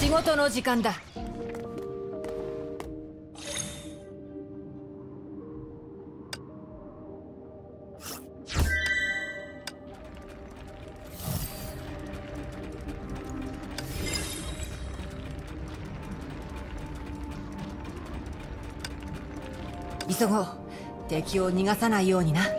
仕事の時間だ。急ごう。敵を逃がさないようにな。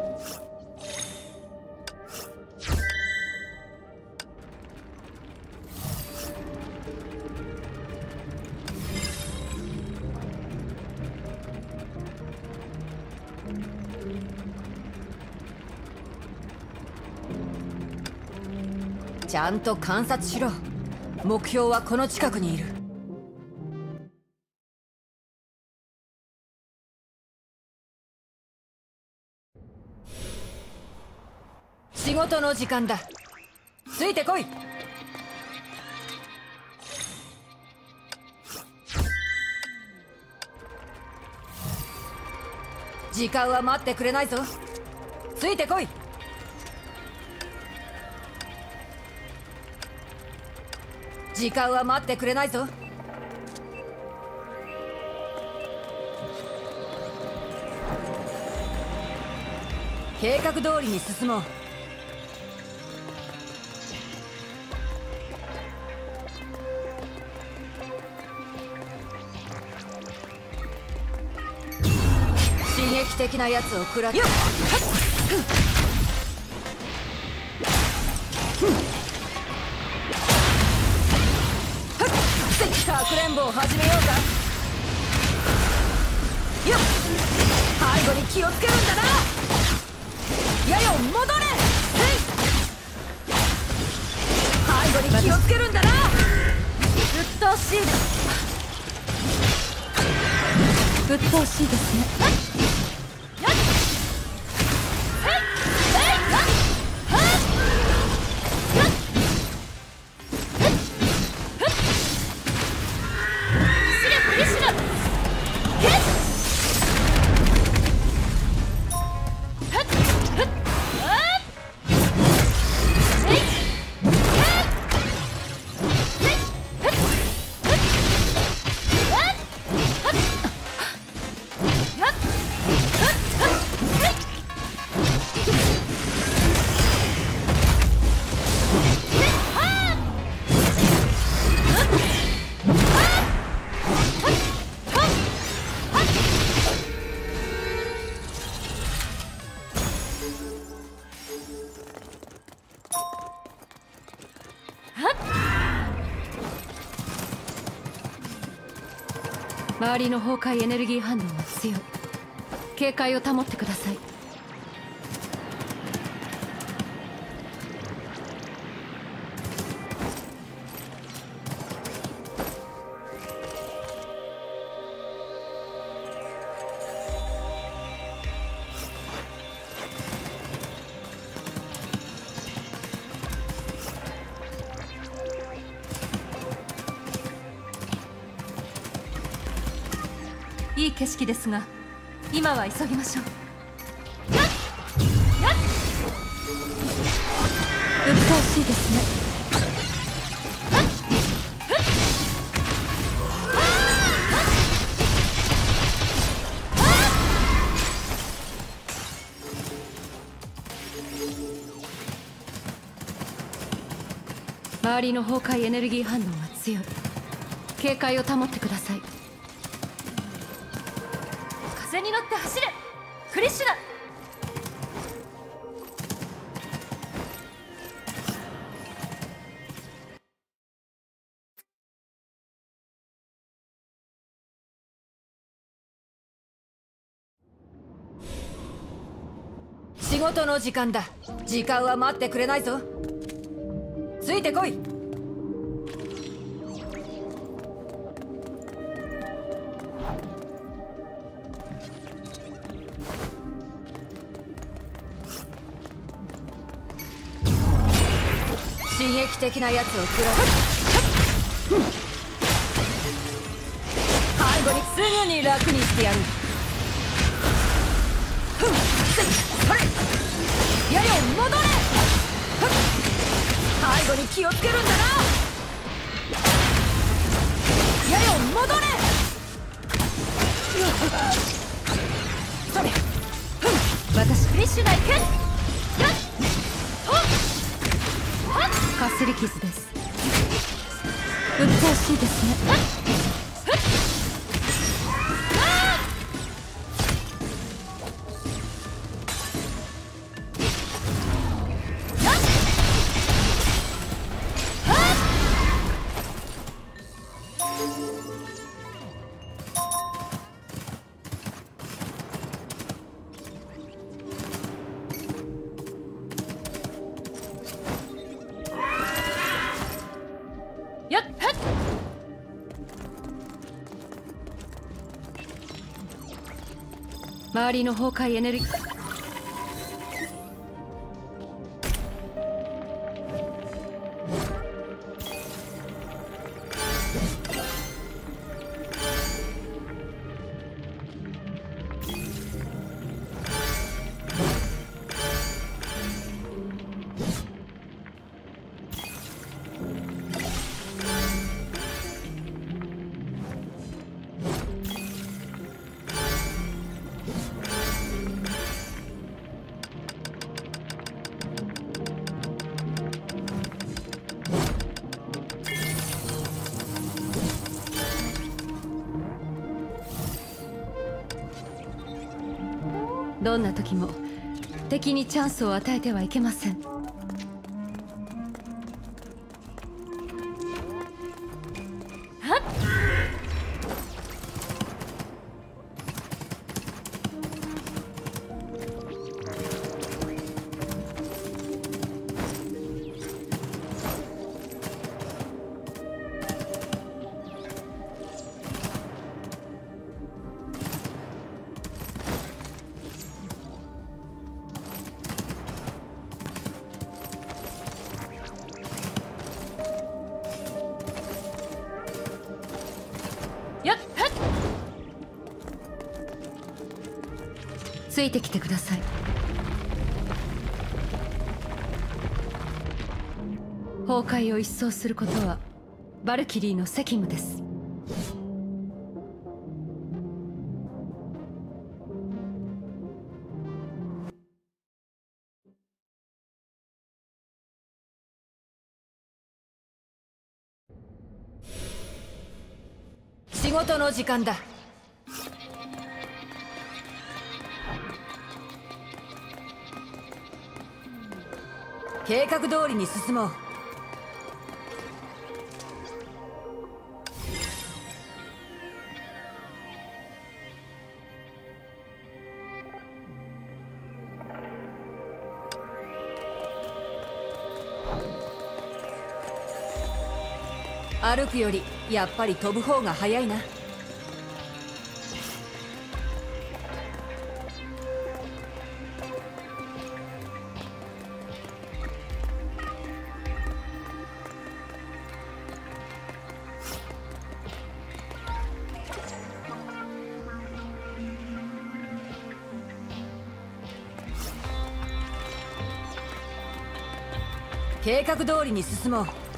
ゃんと観察しろ。目標はこの近くにいる。仕事の時間だ。ついてこい。時間は待ってくれないぞ。ついてこい。時間は待ってくれないぞ。計画通りに進もう。刺激的なやつを食らって。かくれんぼを始めようか。よっ。背後に気をつけるんだな。やよ戻れ。背後に気をつけるんだな。鬱陶しいです。鬱陶しいですね。周りの崩壊エネルギー反応は強い警戒を保ってください。い景色ですが今は急ぎましょう。鬱陶しいですね。周りの崩壊エネルギー反応が強い警戒を保っ。てください風に乗って走れクリッシュだ。仕事の時間だ。時間は待ってくれないぞ。ついてこい。的なやつを食らう背後にすぐに楽にしてやる。それ。やよ戻れ。背後に気をつけるんだな。やよ戻れ。それ。私フィッシュが行くかすり傷です。うっとうしいですね。やっはっ。周りの崩壊エネルギー。どんな時も敵にチャンスを与えてはいけません。ついてきてください。崩壊を一掃することはバルキリーの責務です。仕事の時間だ。計画通りに進もう。歩くよりやっぱり飛ぶ方が早いな。計画通りに進もう。